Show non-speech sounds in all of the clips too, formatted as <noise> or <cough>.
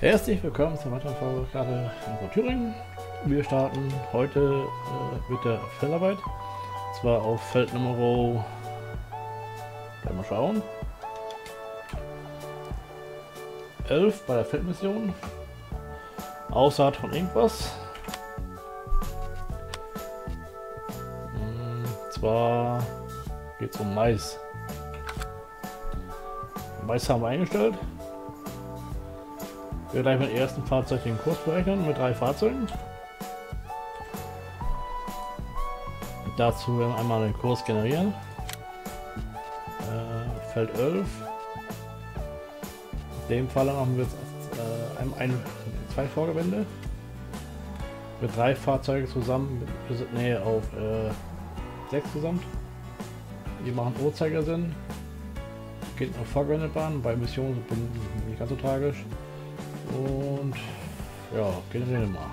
Herzlich willkommen zur weiteren Folge gerade in Thüringen. Wir starten heute äh, mit der Feldarbeit. Und zwar auf Feld Nummer. Mal schauen. 11 bei der Feldmission. Aussaat von irgendwas. Und hm, zwar geht es um Mais. Mais haben wir eingestellt. Wir gleich mit dem ersten Fahrzeug den Kurs berechnen mit drei Fahrzeugen. Dazu werden wir einmal den Kurs generieren. Äh, Feld 11. In dem Fall machen wir jetzt äh, ein, ein, zwei Vorgewände mit drei Fahrzeugen zusammen. Sind Nähe auf äh, sechs zusammen. Die machen Uhrzeigersinn. Geht auf Vorgewendebahn. Bei Missionen ich nicht ganz so tragisch. Und ja, wir mal.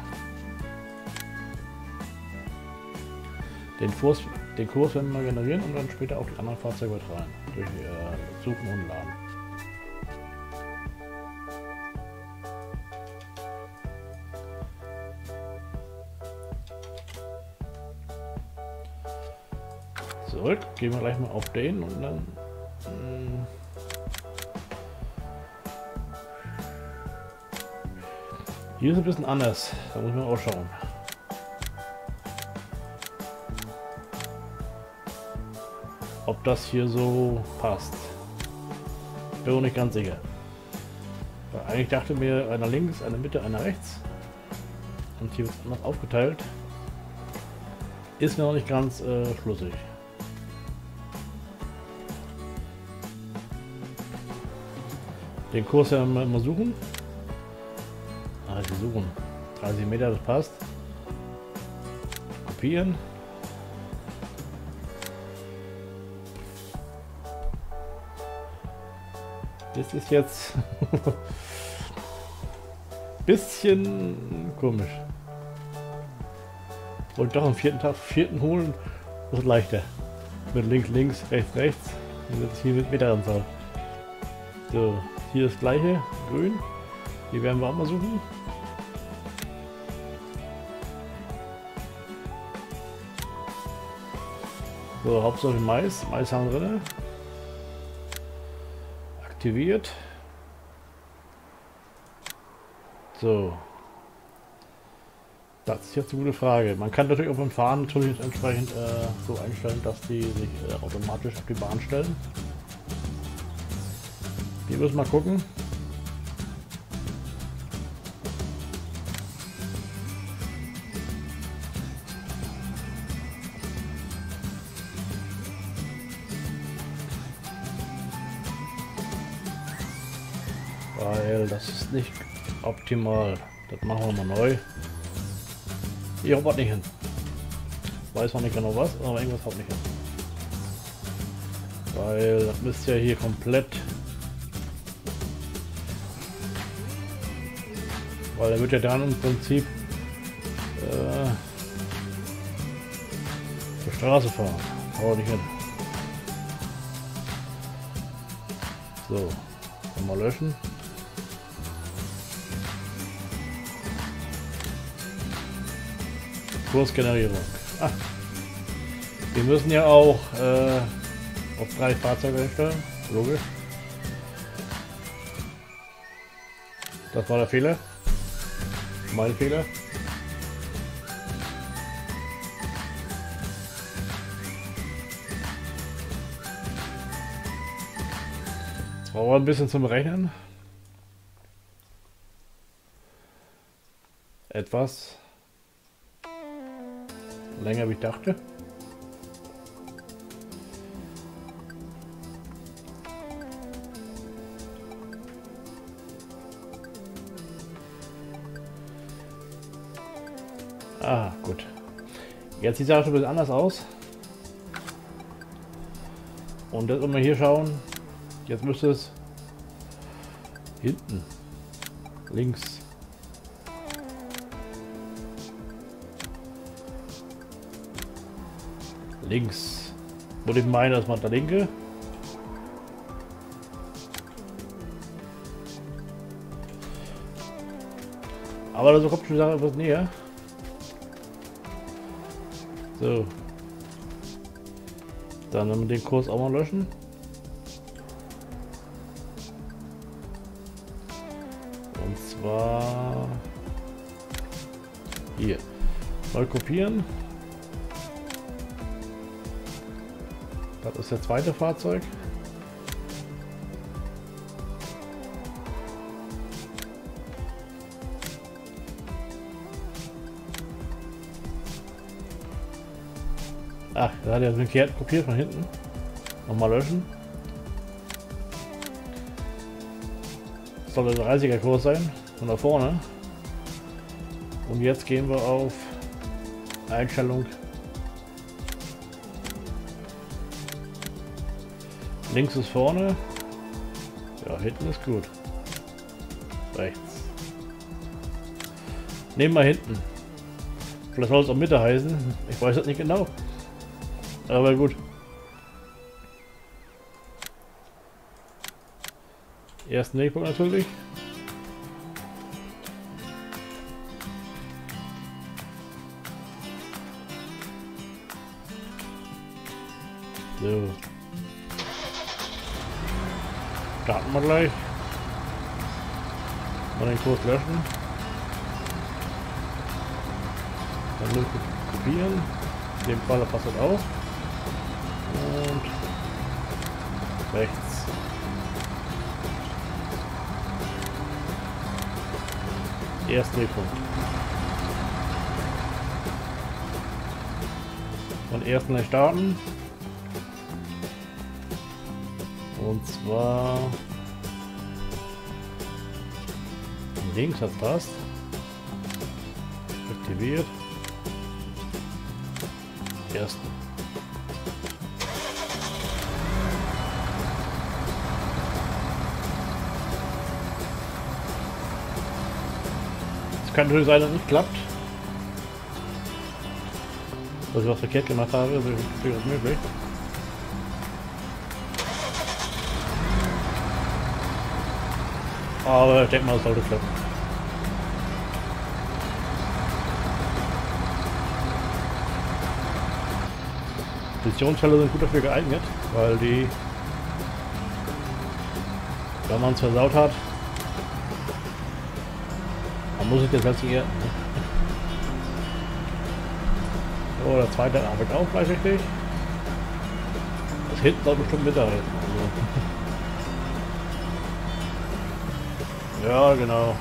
Den Kurs, den Kurs werden wir generieren und dann später auch die anderen Fahrzeuge rein. Durch äh, Suchen und Laden. Zurück, gehen wir gleich mal auf den und dann Hier ist ein bisschen anders. Da muss man auch schauen. Ob das hier so passt. Bin auch nicht ganz sicher. Weil eigentlich dachte mir einer links, einer Mitte, einer rechts. Und hier wird es anders aufgeteilt. Ist mir noch nicht ganz äh, schlüssig. Den Kurs ja mal suchen. Sie suchen. 30 Meter, das passt. Kopieren. Das ist jetzt <laughs> bisschen komisch. Und doch am vierten Tag, vierten holen, ist leichter. Mit links, links, rechts, rechts. Und jetzt hier mit Meteranzahl. So, hier das gleiche, grün. Die werden wir auch mal suchen. So, Hauptsache Mais. Mais haben drin. Aktiviert. So. Das ist jetzt eine gute Frage. Man kann natürlich auch beim Fahren natürlich entsprechend äh, so einstellen, dass die sich äh, automatisch auf die Bahn stellen. Wir müssen mal gucken. Das ist nicht optimal. Das machen wir mal neu. Hier haut nicht hin. Weiß noch nicht genau was, aber irgendwas haut nicht hin. Weil das müsste ja hier komplett... Weil er wird ja dann im Prinzip äh, zur Straße fahren. Haut nicht hin. So, mal löschen. Kursgenerierung. Ah. Wir müssen ja auch äh, auf drei Fahrzeuge einstellen. Logisch. Das war der Fehler. Mein Fehler. Jetzt brauchen wir ein bisschen zum Rechnen. Etwas länger wie ich dachte. Ah, gut. Jetzt sieht die Sache schon ein bisschen anders aus. Und wenn wir hier schauen, jetzt müsste es hinten links Links. Würde ich meinen, dass man da linke. Aber so kommt schon Sache etwas näher. So. Dann nehmen wir den Kurs auch mal löschen. Und zwar hier. Neu kopieren. Das ist der zweite Fahrzeug. Ach, da hat er verkehrt kopiert von hinten. Nochmal löschen. Das soll der 30er Kurs sein. Von da vorne. Und jetzt gehen wir auf Einstellung. Links ist vorne. Ja, hinten ist gut. Rechts. Nehmen wir hinten. Vielleicht soll es auch Mitte heißen. Ich weiß es nicht genau. Aber gut. Ersten Wegpunkt natürlich. So. Starten wir gleich. Mal den Kurs löschen. Dann nur kopieren. In dem Fall passt das auch. Und rechts. Erster Punkt. Von ersten starten. Und zwar links hat passt. Aktiviert. Ersten. Es kann natürlich sein, dass es nicht klappt. Dass ich was verkehrt gemacht habe, ist durchaus möglich. Aber ich denke mal, es sollte klappen. Positionsfälle sind gut dafür geeignet, weil die, wenn man es versaut hat, man muss sich das Ganze hier... So, der zweite arbeitet auch gleich richtig. Das hinten soll bestimmt mithalten. Also. Ja, genau.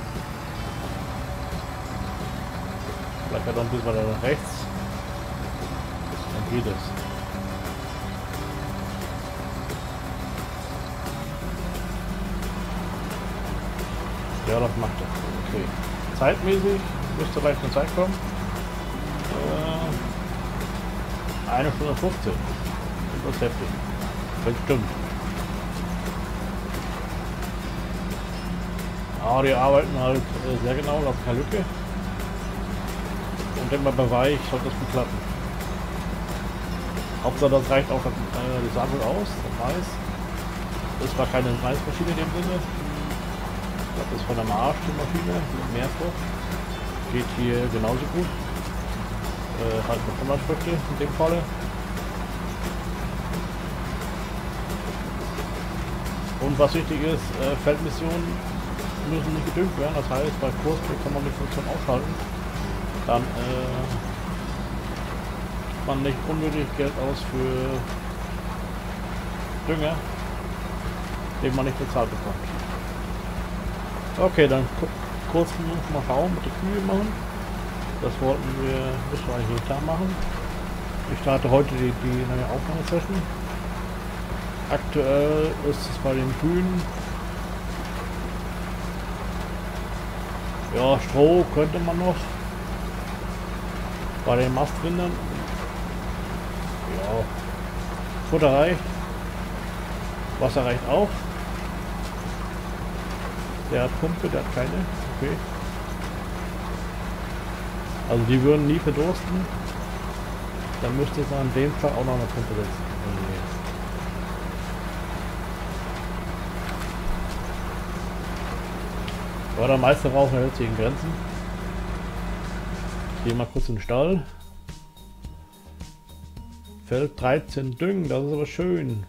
Vielleicht hat er ein bisschen weiter nach rechts. Dann geht es. Ja, das macht er. Okay. Zeitmäßig müsste gleich eine Zeit kommen. Äh, eine Stunde 15. Das ist heftig. Wenn stimmt. Aber die arbeiten halt äh, sehr genau, lassen keine Lücke. Und mal, bei Weich sollte das gut klappen. Hauptsache das reicht auch äh, die Sache aus, das heißt, das war keine Reismaschine in dem Sinne. Das ist von der Marsch die Maschine mit Mehrfrucht. Geht hier genauso gut. Äh, halt mit 100 Früchte in dem Falle. Und was wichtig ist, äh, Feldmissionen müssen nicht gedüngt werden. Das heißt, bei Kursblick kann man die Funktion ausschalten. Dann äh, man nicht unnötig Geld aus für Dünger, den man nicht bezahlt bekommt. Okay, dann kurz mal schauen mit den Kühe machen. Das wollten wir wir eigentlich klar machen. Ich starte heute die, die neue Aufnahmesession. Aktuell ist es bei den Kühen Ja, Stroh könnte man noch. Bei den Mastrindern. Ja. Futter reicht. Wasser reicht auch. Der hat Pumpe, der hat keine. Okay. Also die würden nie verdursten. Dann müsste es an dem Fall auch noch eine Pumpe setzen. Aber der meiste rauchen hält sich in Grenzen. Geh mal kurz in den Stall. Feld 13 Düngen, das ist aber schön.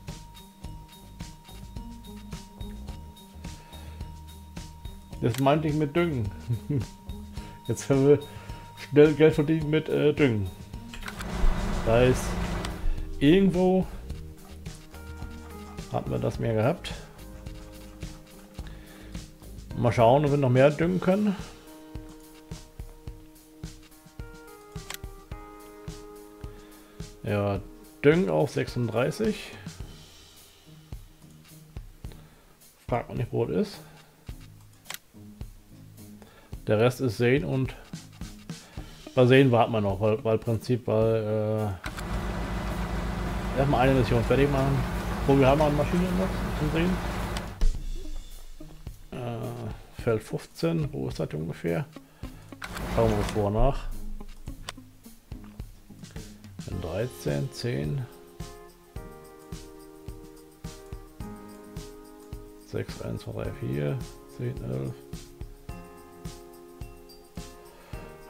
Das meinte ich mit Düngen. <laughs> Jetzt haben wir schnell Geld verdient mit äh, Düngen. Da ist irgendwo hatten wir das mehr gehabt. Mal schauen, ob wir noch mehr düngen können. Ja, Düngen auf 36. Fragt man nicht, wo es ist. Der Rest ist Sehen und bei Sehen warten wir noch, weil, weil Prinzip, weil äh, erstmal eine Mission fertig machen. Wo wir haben eine Maschine noch zum Sehen. Feld 15, wo ist das ungefähr? Schauen wir vor nach. 13, 10, 6, 1, 2, 3, 4, 10, 11.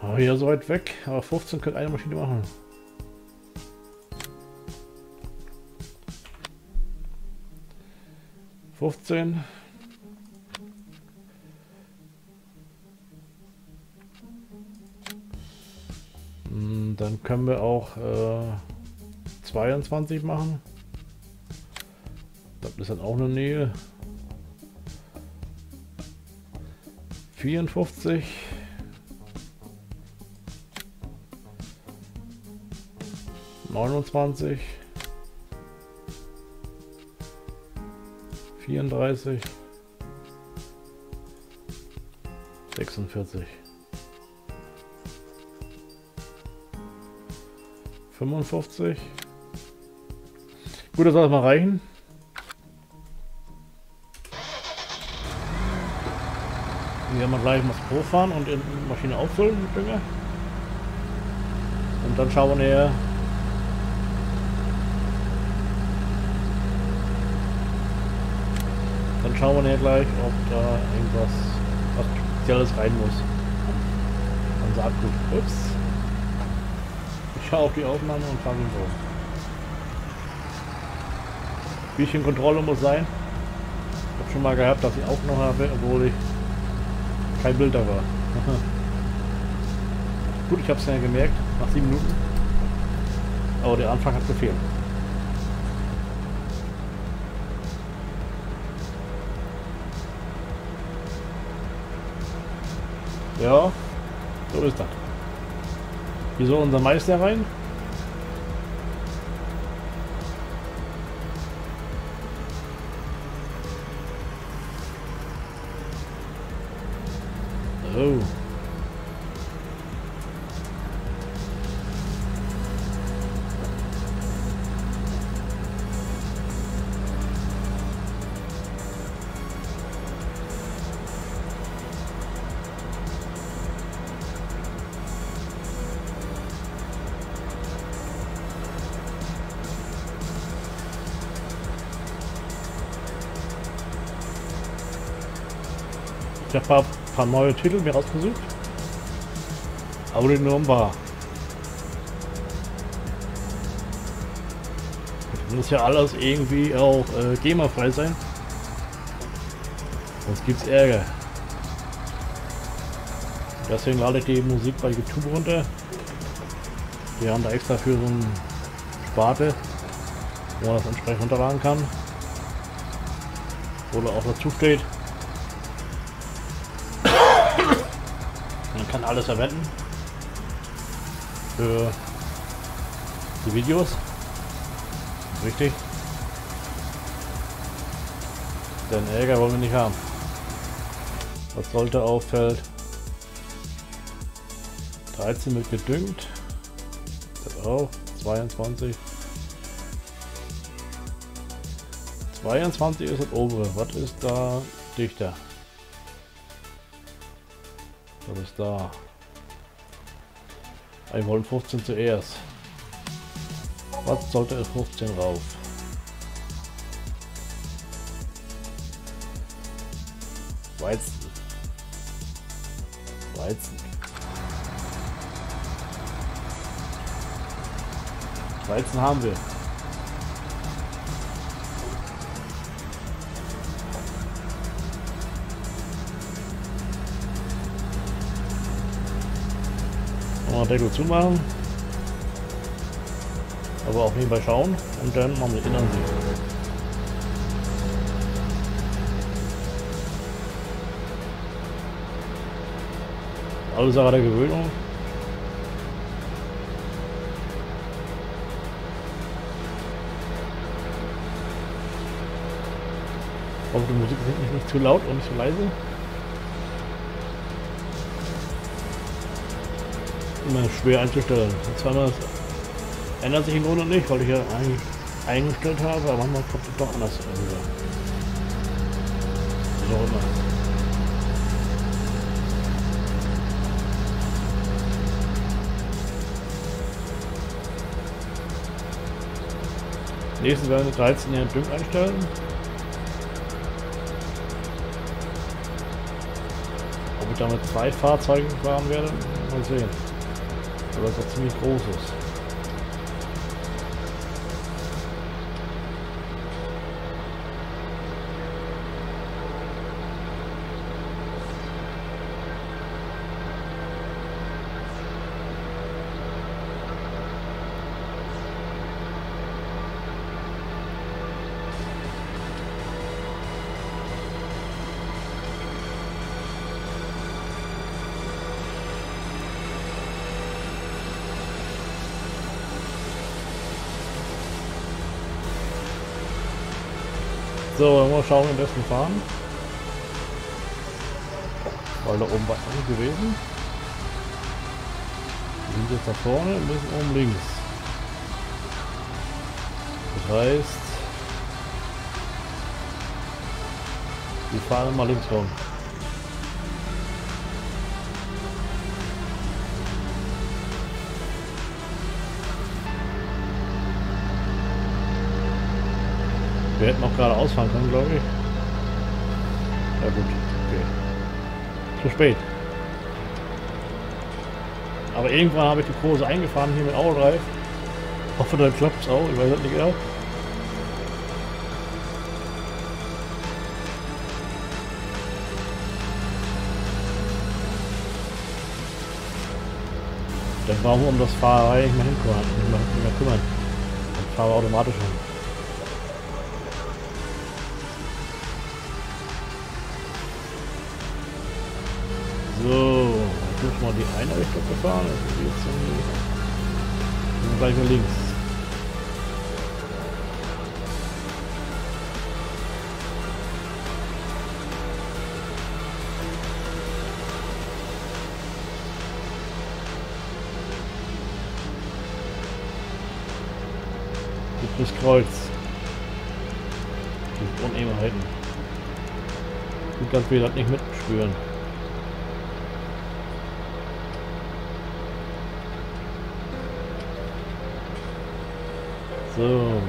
Aber hier so weit weg, aber 15 könnte eine Maschine machen. Fünfzehn. Können wir auch äh, 22 machen. Das ist dann auch eine Nähe. 54. Neunundzwanzig. Vierunddreißig. Sechsundvierzig. 55. Gut, das soll mal reichen. Hier werden wir gleich mal hochfahren und in die Maschine auffüllen mit Dünger. Und dann schauen wir näher. Dann schauen wir näher gleich, ob da irgendwas was Spezielles rein muss. Sagt gut. Ups schaue auf die Aufnahme und fange so. Bisschen Kontrolle muss sein. Ich habe schon mal gehabt, dass ich auch noch habe, obwohl ich kein Bild da war. <laughs> Gut, ich habe es ja gemerkt, nach sieben Minuten. Aber der Anfang hat gefehlt. Ja, so ist das. Wie soll unser Meister rein? Oh. Ich habe ein paar neue Titel mir rausgesucht. Nur war. Muss ja alles irgendwie auch äh, GEMA-frei sein. Sonst gibt's Ärger. Deswegen lade ich die Musik bei YouTube runter. Die haben da extra für so ein Sparte, wo man das entsprechend runterladen kann. Oder auch dazu steht. Kann alles verwenden. Für die Videos. Richtig. Den Ärger wollen wir nicht haben. Was sollte auffällt? 13 wird gedüngt. Das auch. 22. 22 ist das obere. Was ist da dichter? Alles da. Wir wollen 15 zuerst. Was sollte er 15 rauf? Weizen. Weizen. Weizen haben wir. Mal Deckel zumachen. Aber auch nebenbei schauen und dann machen wir Innern sehen. Alles Sache der Gewöhnung. hoffe, die Musik ist nicht zu laut und nicht zu leise. Immer schwer einzustellen. Zweimal ändert sich im Grunde nicht, weil ich ja eigentlich eingestellt habe, aber manchmal kommt es doch anders rüber. So immer. Nächstes werden wir 13 Jahre Dünn einstellen. ich damit zwei Fahrzeuge fahren werde, mal sehen. Aber ist ziemlich groß So, mal schauen, am besten fahren. Weil da oben war es gewesen. Wir sind jetzt da vorne und müssen oben links. Das heißt, wir fahren mal links rum. Wir hätten auch gerade ausfahren können, glaube ich. Ja gut, okay. Zu spät. Aber irgendwann habe ich die Kurse eingefahren hier mit Autodrive. Hoffe, dann klappt es auch. Ich weiß nicht genau. Dann brauchen wir um das Fahrerei. Nicht mehr, nicht mehr kümmern. Dann fahren wir automatisch hin. So, jetzt muss mal die eine Richtung gefahren. Also jetzt sind gleich mal links. das Kreuz. Die Unebenheiten. Gut, dass wir das nicht mitspüren. So.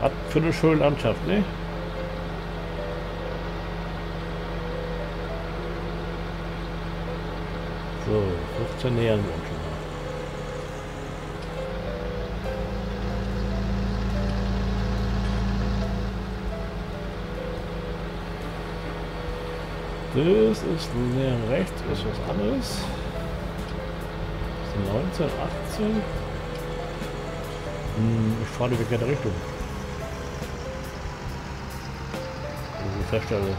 Was für eine schöne Landschaft, ne? So, 15 nähern wir uns schon mal. Das ist näher rechts, ist was anderes. Das ist 19, 18. Hm, ich fahre die verkehrte Richtung. Also ich feststelle.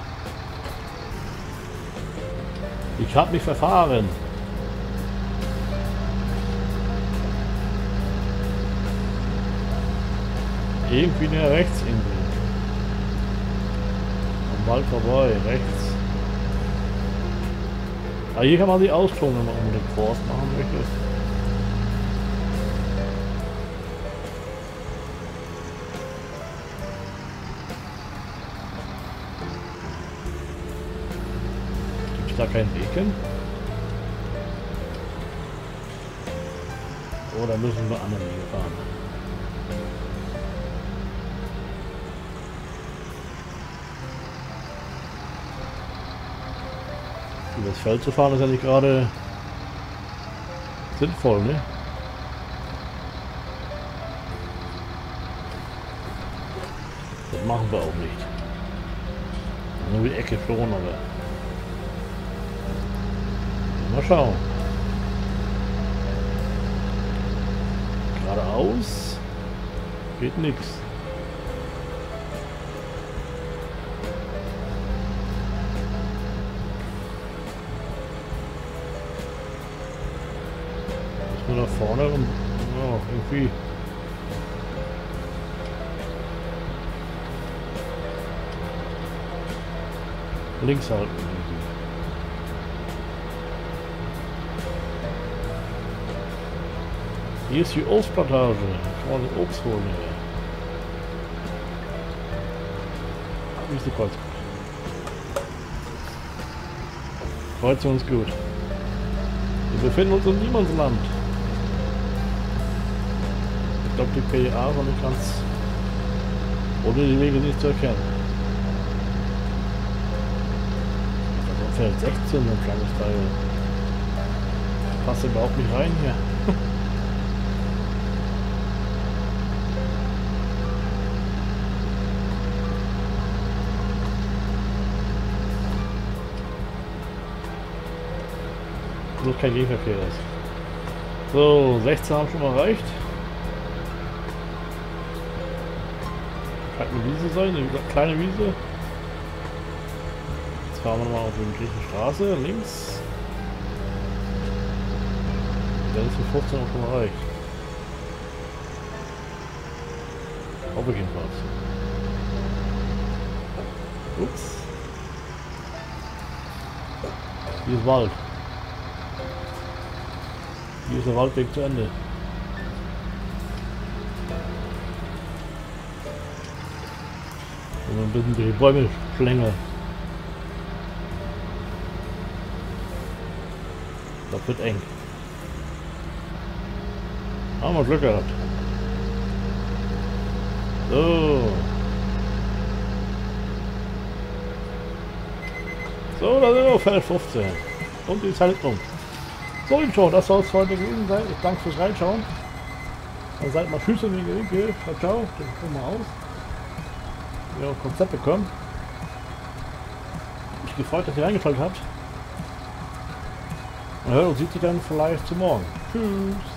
Ich habe mich verfahren. Irgendwie näher rechts. Am Wald vorbei, rechts. Aber hier kann man sich austoben, wenn man unbedingt Forst machen möchte. da keinen Weg hin? Oh, Oder müssen wir andere Wege fahren? Das Feld zu fahren ist ja nicht gerade sinnvoll, ne? Das machen wir auch nicht. Nur die Ecke flohen, aber... Mal schauen. Geradeaus geht nichts. Nur nach vorne und ja, irgendwie links halten. Hier ist die Obstplantage. Ich wollte Obst holen. Wie ist die Kreuz? Kreuzung ist gut. Wir befinden uns im Niemandsland. Ich glaube, die PA war nicht ganz ohne die Wege nicht zu erkennen. Feld 16, so ein kleines Teil. Passt überhaupt nicht rein hier. So kein Gegenverkehr ist. So, 16 haben schon mal erreicht. Kann eine Wiese sein, eine kleine Wiese. Jetzt fahren wir nochmal auf die griechische Straße, links. Dann ist die 15 auch schon mal erreicht. Hoffe ich jedenfalls. Ups. Hier ist Wald. Ist der Waldweg zu Ende. Und ein bisschen die Bäume schlängeln. Das wird eng. Haben wir Glück gehabt. So. So, da sind wir auf Feld 15. Und die Zeit um. So, schon, das soll es heute gewesen sein. Ich danke fürs Reinschauen. Dann seid mal Tschüss in die Winkel. Ciao, ciao. Ich guck mal aus. Ja, Konzept bekommen. Mich gefreut, dass ihr reingeschaltet habt. Man hört und sieht sich dann vielleicht zu morgen. Tschüss.